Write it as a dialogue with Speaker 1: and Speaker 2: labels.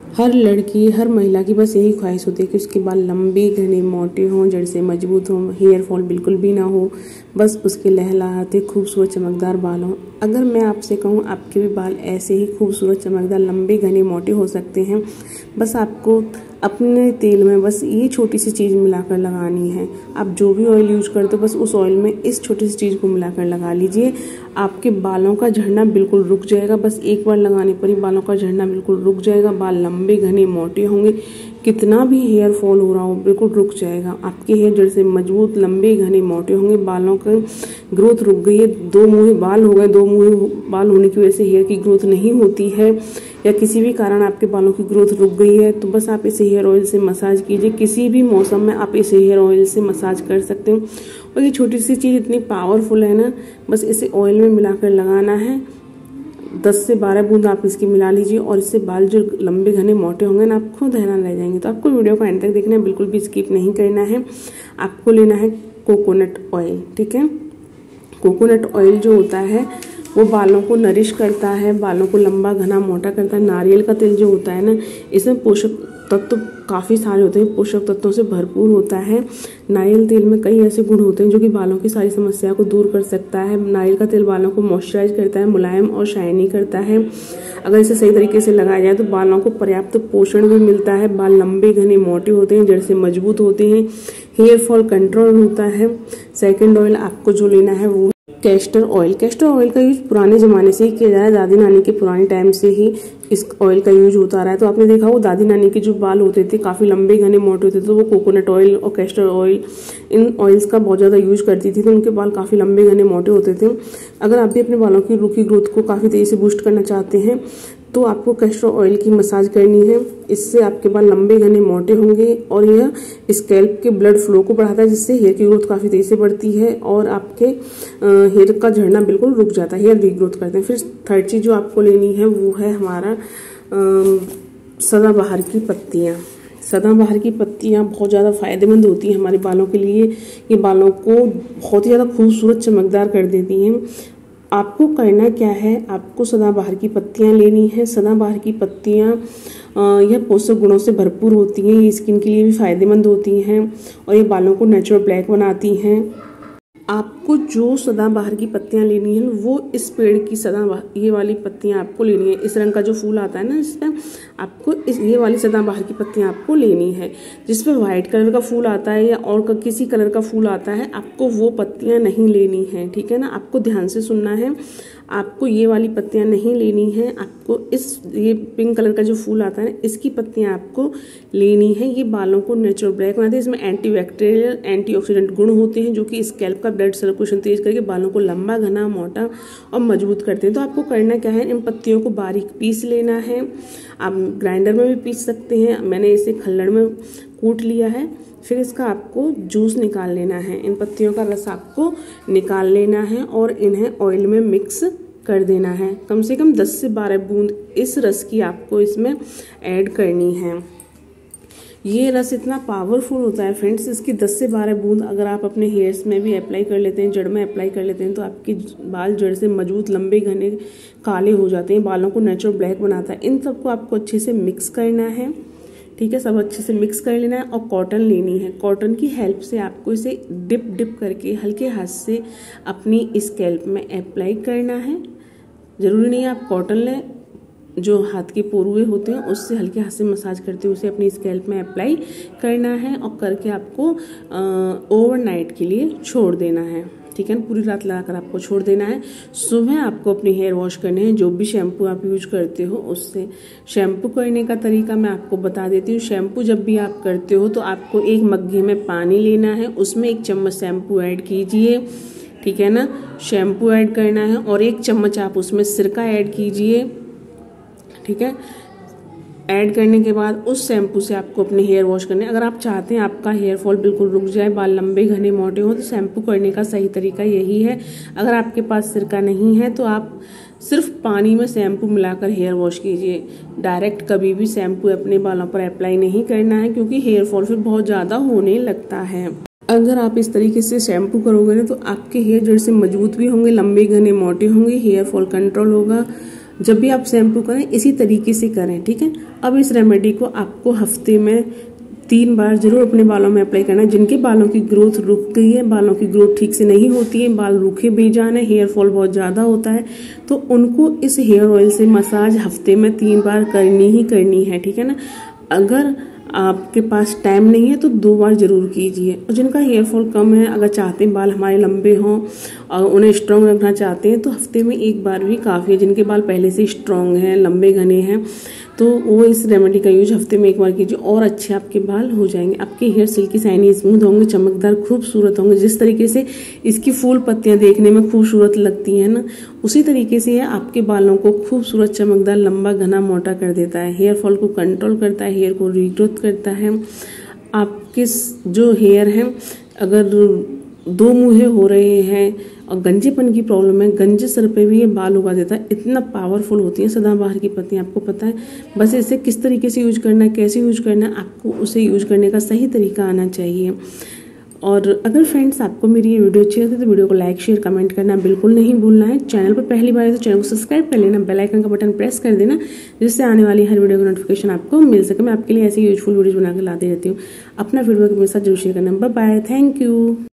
Speaker 1: हर लड़की, हर महिला की बस यही ख्वाहिश होती है कि उसके बाल लंबे, घने, मोटे हों, जड़ से मज़बूत हों हेयर फॉल बिल्कुल भी ना हो। बस उसके लहलाते, खूबसूरत, चमकदार बाल हों। अगर मैं आपसे कहूँ, आपके भी बाल ऐसे ही खूबसूरत, चमकदार, लंबे, घने, मोटे हो सकते हैं। बस आपको अपने तेल में बस ये छोटी सी चीज़ मिलाकर लगानी है। आप जो भी ऑयल यूज़ करते हो, बस उस ऑयल में इस छोटी सी चीज़ को मिलाकर लगा लीजिए। आपके बालों का झड़ना बिल्कुल रुक जाएगा। बस एक बार लगाने पर ही बालों का झड़ना बिल्कुल रुक जाएगा। बाल लंबे, घने, मोटे होंगे। कितना भी हेयर फॉल हो रहा हो, बिल्कुल रुक जाएगा। आपके हेयर जड़ से मज़बूत, लंबे, घने, मोटे होंगे। बालों का ग्रोथ रुक गई है। दो मुँह बाल हो गए। दो मुँह बाल होने की वजह से हेयर की ग्रोथ नहीं होती है। या किसी भी कारण आपके बालों की ग्रोथ रुक गई है तो बस आप इसे हेयर ऑयल से मसाज कीजिए। किसी भी मौसम में आप इसे हेयर ऑयल से मसाज कर सकते हो। और ये छोटी सी चीज़ इतनी पावरफुल है ना, बस इसे ऑयल में मिलाकर लगाना है। दस से बारह बूंद आप इसकी मिला लीजिए और इससे बाल जो लंबे घने मोटे होंगे ना, आप खुद हैरान रह जाएँगे। तो आपको वीडियो को एंड तक देखना है, बिल्कुल भी स्किप नहीं करना है। आपको लेना है कोकोनट ऑयल ठीक है? कोकोनट ऑयल जो होता है वो बालों को नरिश करता है, बालों को लंबा, घना, मोटा करता है। नारियल का तेल जो होता है ना, इसमें पोषक तत्व तो काफ़ी सारे होते हैं। पोषक तत्वों से भरपूर होता है। नारियल तेल में कई ऐसे गुण होते हैं जो कि बालों की सारी समस्या को दूर कर सकता है। नारियल का तेल बालों को मॉइस्चराइज करता है, मुलायम और शाइनी करता है। अगर इसे सही तरीके से लगाया जाए तो बालों को पर्याप्त पोषण भी मिलता है। बाल लंबे, घने, मोटे होते हैं, जड़ से मज़बूत होते हैं। हेयर फॉल कंट्रोल होता है। सेकेंड ऑयल आपको जो लेना है वो कैस्टर ऑयल कैस्टर ऑयल का यूज़ पुराने ज़माने से ही किया जा रहा है। दादी नानी के पुराने टाइम से ही इस ऑयल का यूज़ होता रहा है। तो आपने देखा वो दादी नानी के जो बाल होते थे, काफ़ी लंबे घने मोटे होते थे तो वो कोकोनट ऑयल और कैस्टर ऑयल इन ऑयल्स का बहुत ज़्यादा यूज़ करती थी तो उनके बाल काफ़ी लंबे घने मोटे होते थे। अगर आप भी अपने बालों की रूखी ग्रोथ को काफ़ी तेज़ी से बूस्ट करना चाहते हैं तो आपको कैस्टर ऑयल की मसाज करनी है। इससे आपके बाल लंबे घने मोटे होंगे और यह स्कैल्प के ब्लड फ्लो को बढ़ाता है, जिससे हेयर की ग्रोथ काफ़ी तेज़ी से बढ़ती है और आपके हेयर का झड़ना बिल्कुल रुक जाता है हेयर रीग्रोथ करते हैं। फिर थर्ड चीज़ जो आपको लेनी है, वो है हमारा सदाबहार की पत्तियाँ। सदाबहार की पत्तियाँ बहुत ज़्यादा फ़ायदेमंद होती हैं हमारे बालों के लिए। ये बालों को बहुत ही ज़्यादा खूबसूरत चमकदार कर देती हैं। आपको करना क्या है? आपको सदाबहार की पत्तियाँ लेनी है। सदाबहार की पत्तियाँ यह पोषक गुणों से भरपूर होती हैं। ये स्किन के लिए भी फ़ायदेमंद होती हैं और ये बालों को नेचुरल ब्लैक बनाती हैं। आपको जो सदाबहार की पत्तियाँ लेनी है, वो इस पेड़ की सदा ये वाली पत्तियाँ आपको लेनी है। इस रंग का जो फूल आता है ना, इस इसमें आपको इस, ये वाली सदाबहार की पत्तियाँ आपको लेनी है। जिसपे व्हाइट कलर का फूल आता है या और किसी कलर का फूल आता है, आपको वो पत्तियाँ नहीं लेनी है, ठीक है ना? आपको ध्यान से सुनना है। आपको ये वाली पत्तियाँ नहीं लेनी है, आपको इस, ये पिंक कलर का जो फूल आता है, इसकी पत्तियाँ आपको लेनी है। ये बालों को नेचुरल ब्लैक बनाते हैं। इसमें एंटी बैक्टीरियल एंटीऑक्सीडेंट गुण होते हैं, जो कि स्कैल्प का ब्लड सर्कुलेशन तेज करके बालों को लंबा, घना, मोटा और मज़बूत करते हैं। तो आपको करना क्या है? इन पत्तियों को बारीक पीस लेना है। आप ग्राइंडर में भी पीस सकते हैं। मैंने इसे खल्लड़ में कूट लिया है। फिर इसका आपको जूस निकाल लेना है। इन पत्तियों का रस आपको निकाल लेना है और इन्हें ऑयल में मिक्स कर देना है। कम से कम 10 से 12 बूंद इस रस की आपको इसमें ऐड करनी है। ये रस इतना पावरफुल होता है फ्रेंड्स इसकी 10 से 12 बूंद अगर आप अपने हेयर्स में भी अप्लाई कर लेते हैं, जड़ में अप्लाई कर लेते हैं तो आपके बाल जड़ से मज़बूत, लंबे, घने, काले हो जाते हैं, बालों को नेचुरल ब्लैक बनाता है। इन सबको आपको अच्छे से मिक्स करना है, ठीक है, सब अच्छे से मिक्स कर लेना है और कॉटन लेनी है। कॉटन की हेल्प से आपको इसे डिप डिप करके हल्के हाथ से अपनी स्कैल्प में अप्लाई करना है। ज़रूरी नहीं है आप कॉटन लें जो हाथ के पोरुए होते हैं, उससे हल्के हाथ से मसाज करते हुए उसे अपनी स्कैल्प में अप्लाई करना है और करके आपको ओवरनाइट के लिए छोड़ देना है। ठीक है ना? पूरी रात लगाकर आपको छोड़ देना है। सुबह आपको अपने हेयर वॉश करने हैं, जो भी शैम्पू आप यूज़ करते हो, उससे शैम्पू करने का तरीका मैं आपको बता देती हूँ। शैम्पू जब भी आप करते हो तो आपको एक मग्घे में पानी लेना है, उसमें एक चम्मच शैम्पू ऐड कीजिए। ठीक है ना? शैम्पू ऐड करना है और एक चम्मच आप उसमें सिरका ऐड कीजिए। ठीक है? ऐड करने के बाद उस शैम्पू से आपको अपने हेयर वॉश करने अगर आप चाहते हैं आपका हेयर फॉल बिल्कुल रुक जाए, बाल लंबे, घने, मोटे हो तो शैम्पू करने का सही तरीका यही है। अगर आपके पास सिरका नहीं है तो आप सिर्फ़ पानी में शैम्पू मिलाकर हेयर वॉश कीजिए। डायरेक्ट कभी भी शैम्पू अपने बालों पर अप्लाई नहीं करना है, क्योंकि हेयर फॉल फिर बहुत ज़्यादा होने लगता है। अगर आप इस तरीके से शैम्पू करोगे ना तो आपके हेयर जड़ से मज़बूत भी होंगे, लंबे, घने, मोटे होंगे हेयर फॉल कंट्रोल होगा। जब भी आप शैम्पू करें, इसी तरीके से करें, ठीक है? अब इस रेमेडी को आपको हफ़्ते में तीन बार ज़रूर अपने बालों में अप्लाई करना जिनके बालों की ग्रोथ रुक गई है, बालों की ग्रोथ ठीक से नहीं होती है, बाल रूखे बेजान है हेयर फॉल बहुत ज़्यादा होता है तो उनको इस हेयर ऑयल से मसाज हफ़्ते में तीन बार करनी ही करनी है, ठीक है ना? अगर आपके पास टाइम नहीं है तो दो बार ज़रूर कीजिए। और जिनका हेयर फॉल कम है, अगर चाहते हैं बाल हमारे लंबे हों और उन्हें स्ट्रॉन्ग रखना चाहते हैं तो हफ़्ते में एक बार भी काफ़ी है, जिनके बाल पहले से स्ट्रॉन्ग हैं, लंबे घने हैं। तो वो इस रेमेडी का यूज़ हफ़्ते में एक बार कीजिए, और अच्छे आपके बाल हो जाएँगे। आपके हेयर सिल्की साइनी स्मूथ होंगे, चमकदार, खूबसूरत होंगे। जिस तरीके से इसकी फूल पत्तियाँ देखने में खूबसूरत लगती हैं ना, उसी तरीके से ये आपके बालों को खूबसूरत, चमकदार, लंबा, घना, मोटा कर देता है। हेयर फॉल को कंट्रोल करता है हेयर को रिग्रोथ करता है। आपके जो हेयर हैं, अगर दो मुहे हो रहे हैं और गंजेपन की प्रॉब्लम है। गंजे सर पे भी ये बाल उगा देता है। इतना पावरफुल होती है सदाबहार की पत्तियाँ आपको पता है। बस इसे किस तरीके से यूज़ करना है, कैसे यूज़ करना है, आपको उसे यूज़ करने का सही तरीका आना चाहिए। और अगर फ्रेंड्स आपको मेरी ये वीडियो अच्छी लगती तो वीडियो को लाइक शेयर कमेंट करना बिल्कुल नहीं भूलना है। चैनल पर पहली बार है तो चैनल को सब्सक्राइब कर लेना। बेल आइकन का बटन प्रेस कर देना, जिससे आने वाली हर वीडियो का नोटिफिकेशन आपको मिल सके। मैं आपके लिए ऐसी यूजफुल वीडियो बनाकर लाती रहती हूँ। अपना फीडबैक मेरे साथ ज़रूर शेयर करना। Bye thank you